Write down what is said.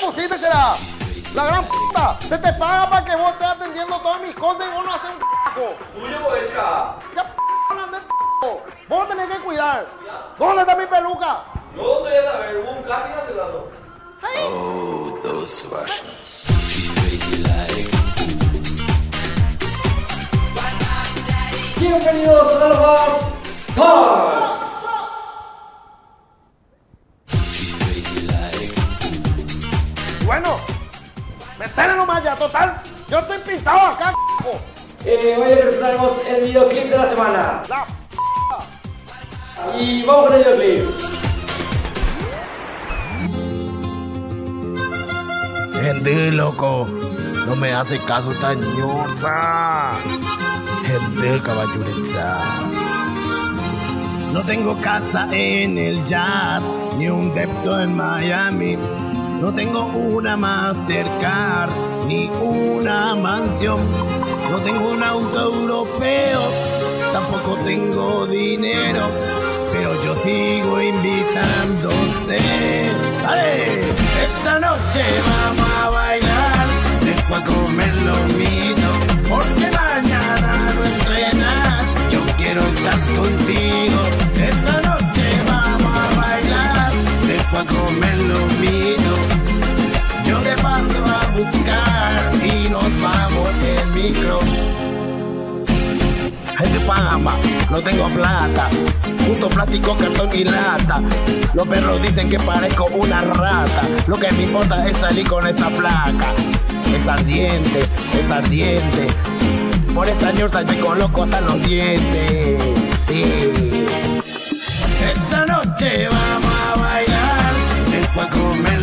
conociste, será? La gran puta. Se te paga para que vos estés atendiendo todas mis cosas y vos no haces un c***. Tuyo, pues, ya. Ya p*** de p***. Vos tenés que cuidar. ¿Dónde está mi peluca? No, estoy a saber. Hubo un casting hace rato. Ahí. Oh, those Russians. Bienvenidos a más Talk. Bueno, metele nomás ya, total. Yo estoy pintado acá, c***. Eh, hoy presentamos el videoclip de la semana. La Y vamos con el videoclip. Gente loco, no me hace caso esta ñorza. Gente caballuriza. No tengo casa en el Jazz, ni un depto en Miami. No tengo una Mastercard, ni una mansión. No tengo un auto europeo, tampoco tengo dinero. Pero yo sigo invitándote. ¡Dale! Esta noche vamos a bailar, después a comer lo mito. buscar y nos vamos en micro. Gente pama, no tengo plata, junto plástico, cartón y lata. Los perros dicen que parezco una rata, lo que me importa es salir con esa flaca. Es ardiente, es ardiente, por esta ñorza yo coloco hasta los dientes. Sí. Esta noche vamos a bailar, después comer.